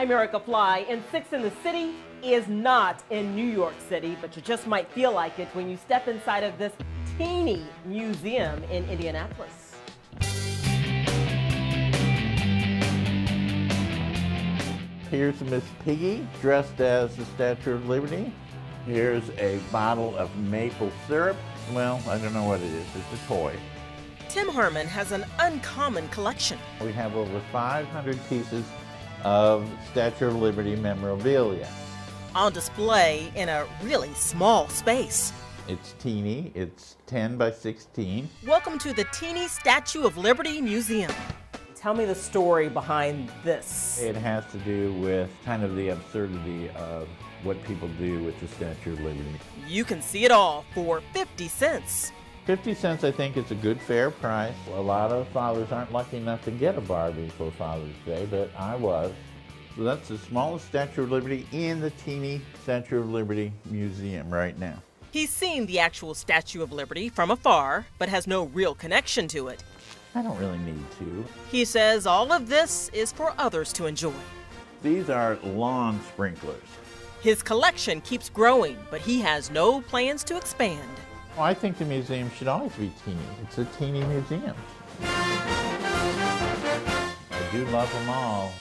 I'm Erica Fly, and Six in the City is not in New York City, but you just might feel like it when you step inside of this teeny museum in Indianapolis. Here's Miss Piggy dressed as the Statue of Liberty. Here's a bottle of maple syrup. Well, I don't know what it is. It's a toy. Tim Herman has an uncommon collection. We have over 500 pieces of Statue of Liberty memorabilia. On display in a really small space. It's teeny, it's 10 by 16. Welcome to the Teeny Statue of Liberty Museum. Tell me the story behind this. It has to do with kind of the absurdity of what people do with the Statue of Liberty. You can see it all for 50 cents. 50 cents, I think, is a good fair price. A lot of fathers aren't lucky enough to get a Barbie for Father's Day, but I was. So that's the smallest Statue of Liberty in the teeny Statue of Liberty Museum right now. He's seen the actual Statue of Liberty from afar, but has no real connection to it. I don't really need to. He says all of this is for others to enjoy. These are lawn sprinklers. His collection keeps growing, but he has no plans to expand. Well, I think the museum should always be teeny. It's a teeny museum. I do love them all.